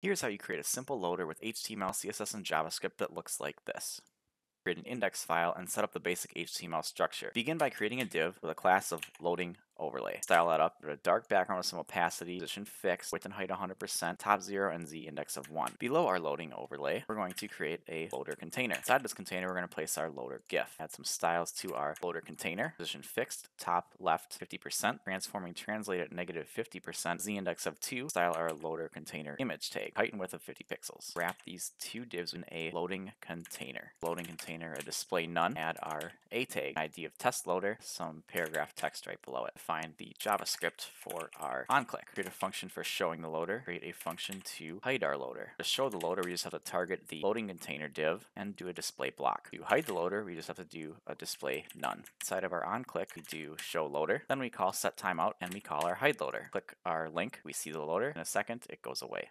Here's how you create a simple loader with HTML, CSS, and JavaScript that looks like this. Create an index file and set up the basic HTML structure. Begin by creating a div with a class of loading overlay. Style that up with a dark background with some opacity, position fixed, width and height 100%, top 0, and z index of 1. Below our loading overlay, we're going to create a loader container. Inside this container, we're going to place our loader GIF. Add some styles to our loader container. Position fixed, top left 50%, transforming translate at negative 50%, z index of 2. Style our loader container image tag, height and width of 50 pixels. Wrap these two divs in a loading container. Loading container, a display none. Add our a tag, ID of test loader, some paragraph text right below it find the JavaScript for our onClick. Create a function for showing the loader. Create a function to hide our loader. To show the loader, we just have to target the loading container div and do a display block. To hide the loader, we just have to do a display none. Inside of our onClick, we do show loader. Then we call set timeout and we call our hide loader. Click our link, we see the loader. In a second, it goes away.